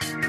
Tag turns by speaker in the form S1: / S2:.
S1: Bye.